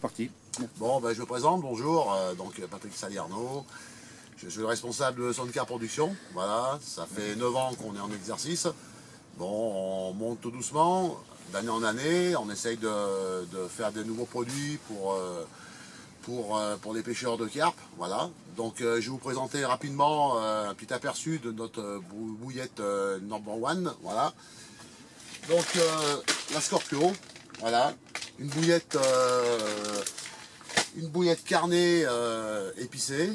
Parti. Bon, ben, je me présente, bonjour, euh, donc Patrick Salierno. Je suis le responsable de Soundcar Production. Voilà, ça fait 9 ans qu'on est en exercice. Bon, on monte tout doucement, d'année en année. On essaye de, faire des nouveaux produits pour, euh, pour, euh, pour les pêcheurs de carpe. Voilà. Donc, euh, je vais vous présenter rapidement euh, un petit aperçu de notre bou- bouillette number one. Voilà. Donc, la Scorpio. Voilà. Une bouillette, une bouillette carnée épicée.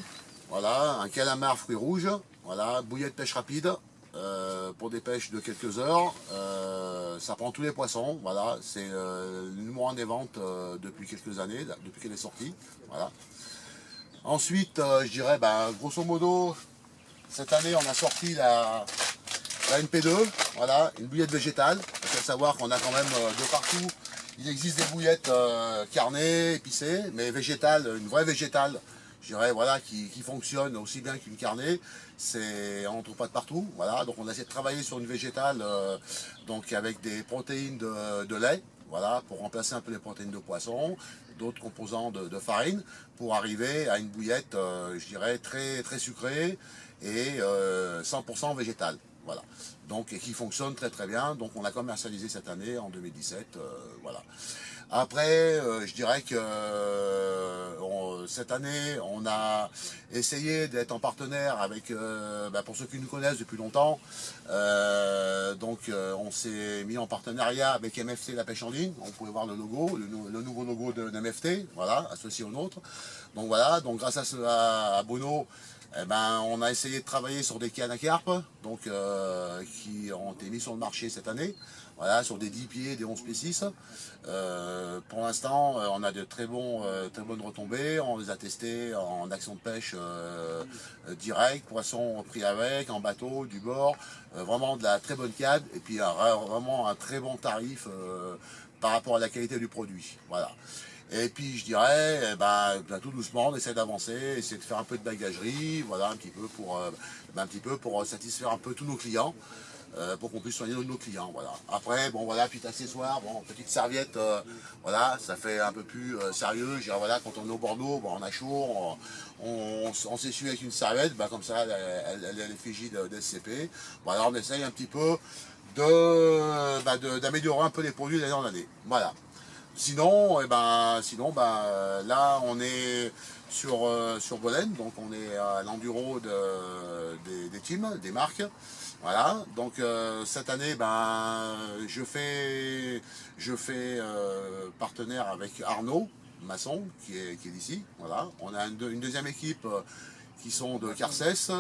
Voilà. Un calamar fruits rouges. Voilà. Bouillette pêche rapide. pour des pêches de quelques heures. Ça prend tous les poissons. Voilà. C'est euh, le numéro des ventes euh, depuis quelques années, depuis qu'elle est sortie. Voilà. Ensuite, euh, je dirais, ben, grosso modo, cette année, on a sorti la, la NP2, voilà, une bouillette végétale. Il faut savoir qu'on a quand même euh, de partout, il existe des bouillettes euh, carnées, épicées, mais végétales, une vraie végétale, je voilà, qui, fonctionne aussi bien qu'une carnée. C'est, on ne trouve pas de partout, voilà. Donc on a essayé de travailler sur une végétale, euh, donc avec des protéines de, lait, voilà, pour remplacer un peu les protéines de poisson, d'autres composants de, farine, pour arriver à une bouillette, euh, je dirais, très, sucrée et euh, 100% végétale. Voilà. Donc, et qui fonctionne très très bien. Donc, on l'a commercialisé cette année, en 2017. euh, voilà. Après, euh, je dirais que euh, cette année, on a essayé d'être en partenaire avec, bah, pour ceux qui nous connaissent depuis longtemps, donc on s'est mis en partenariat avec MFT La Pêche en ligne. On pouvait voir le logo, le, nou- le nouveau logo de, de MFT, voilà, associé au nôtre. Donc voilà, donc grâce à, à, à Bono, eh ben, on a essayé de travailler sur des cannes à carpe, donc, euh, qui ont été mis sur le marché cette année. Voilà, sur des 10 pieds, des 11 pieds 6. Euh, pour l'instant, euh, on a de très, bons, très bonnes retombées. On les a testés en action de pêche direct, poisson pris avec, en bateau, du bord. Vraiment de la très bonne canne et puis vraiment un très bon tarif par rapport à la qualité du produit. Voilà. Et puis je dirais, eh ben, ben, tout doucement, on essaie d'avancer, essayer de faire un peu de bagagerie, voilà, un petit peu pour, euh, ben, un petit peu pour satisfaire un peu tous nos clients, euh, pour qu'on puisse soigner nos, clients, voilà. Après, bon voilà, petit accessoire, bon, petite serviette, euh, voilà, ça fait un peu plus euh, sérieux. Je dirais, voilà, quand on est au Bordeaux, bon, on a chaud, on, on, s'essuie avec une serviette, comme ça, elle, a l'effigie de, de SCP. On essaye un petit peu ben, de- d'améliorer un peu les produits d'année en année. Voilà. Sinon, eh ben, ben, euh, là, on est sur, euh, sur donc on est à l'enduro de- des, des teams, des marques. Voilà, donc euh, cette année, ben, je fais, je fais euh, partenaire avec Arnaud Masson, qui est, qui d'ici. Voilà, on a une, une deuxième équipe qui sont de Carcès,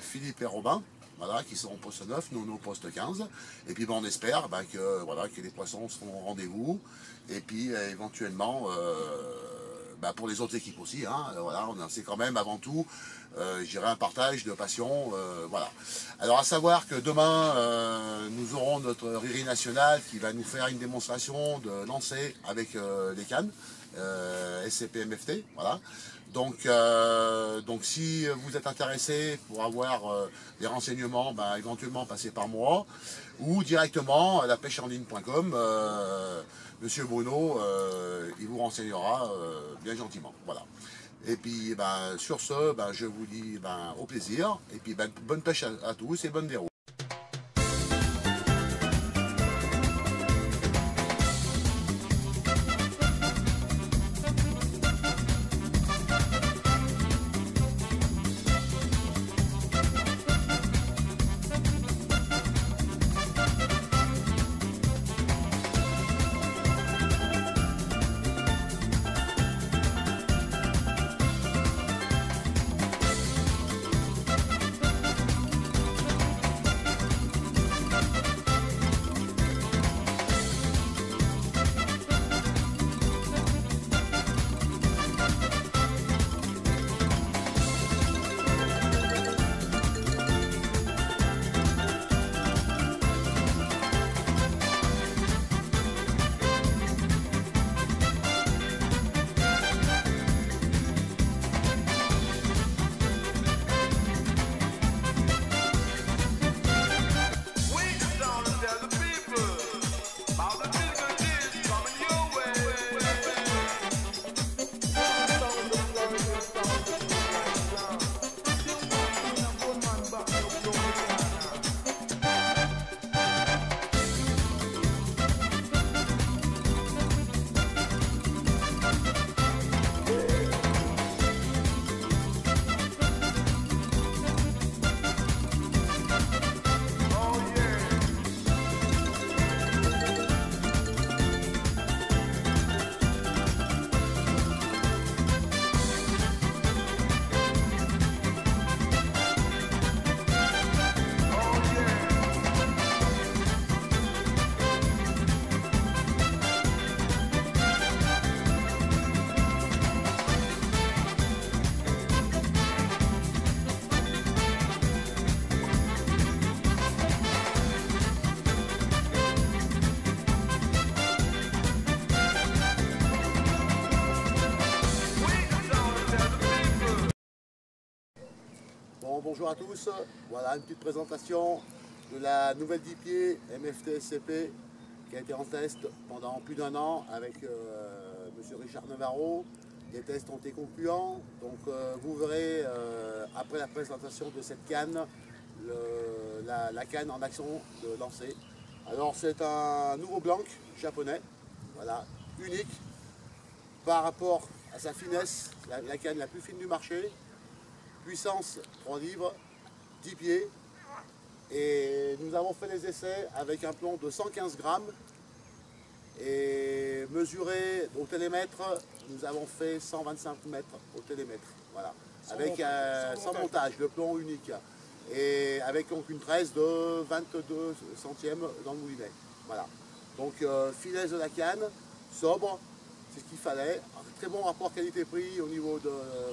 Philippe et Robin voilà, qui sont au poste 9, nous on est au poste 15. Et puis ben, on espère ben, que, voilà, que les poissons seront au rendez-vous. Et puis euh, éventuellement, euh, ben, pour les autres équipes aussi, hein, euh, voilà, c'est quand même avant tout, euh, un partage de passion. voilà. Alors à savoir que demain, nous aurons notre Riri National qui va nous faire une démonstration de lancer avec les cannes. Euh, SCP-MFT, voilà. Donc, euh, donc si vous êtes intéressé pour avoir euh, des renseignements, ben, éventuellement passez par moi ou directement à la pêcheenligne.com. Euh, Monsieur Bruno, euh, il vous renseignera euh, bien gentiment. Voilà. Et puis, ben, sur ce, ben, je vous dis au plaisir. Et puis, bonne pêche à, à tous et bonne déroute. Bonjour à tous. Voilà une petite présentation de la nouvelle dipier MFT SCP qui a été en test pendant plus d'un an avec euh, M. Richard Navarro. Les tests ont été concluants. Donc euh, vous verrez euh, après la présentation de cette canne, la, la, canne en action de lancer. Alors c'est un nouveau blanc japonais, voilà, unique par rapport à sa finesse, la, canne la plus fine du marché, puissance 3 livres, 10 pieds, et nous avons fait les essais avec un plomb de 115 grammes, et mesuré au télémètre, nous avons fait 125 mètres au télémètre, voilà, avec un, sans, montage, le plomb unique, et avec donc une tresse de 22 centièmes dans le moulinet, voilà. Donc euh, finesse de la canne, sobre, c'est ce qu'il fallait. Un très bon rapport qualité-prix au, niveau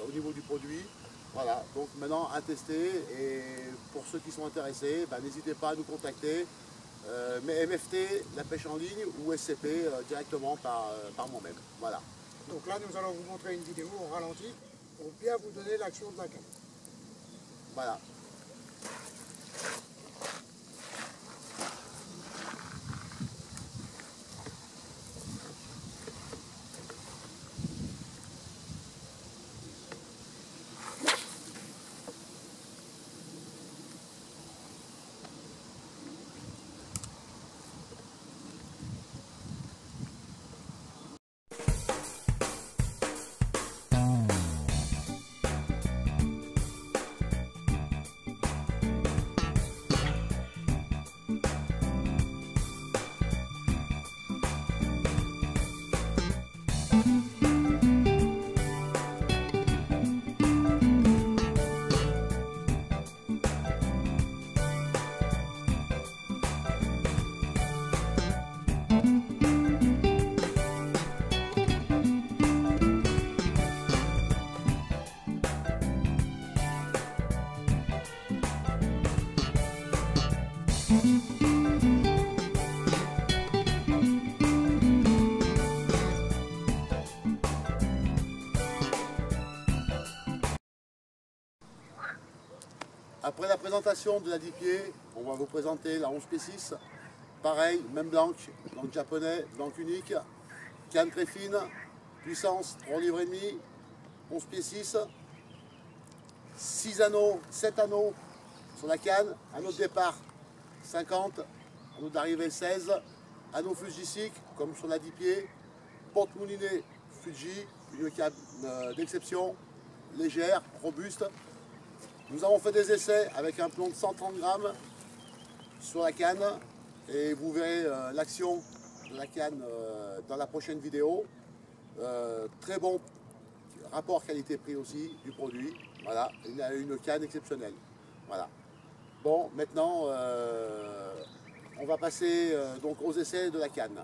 au niveau du produit. Voilà, donc maintenant à tester et pour ceux qui sont intéressés, bah, n'hésitez pas à nous contacter. Euh, mais MFT, la pêche en ligne ou SCP euh, directement par, euh, par moi-même. Voilà. Donc là, nous allons vous montrer une vidéo au ralenti pour bien vous donner l'action de la canne. Voilà. Après la présentation de la 10 pieds, on va vous présenter la 11 P6. Pareil, même blanc, blanc japonais, blanc unique, canne très fine, puissance 3 livres et demi, 11 pieds 6, 6 anneaux, 7 anneaux sur la canne, anneau de départ 50, anneau d'arrivée 16, anneau Fujisic comme sur la 10 pieds, porte moulinée Fuji, une canne euh, d'exception, légère, robuste, nous avons fait des essais avec un plomb de 130 grammes sur la canne et vous verrez euh, l'action de la canne euh, dans la prochaine vidéo. Euh, très bon rapport qualité-prix aussi du produit. Voilà, il a une canne exceptionnelle. Voilà. Bon, maintenant, on va passer donc aux essais de la canne.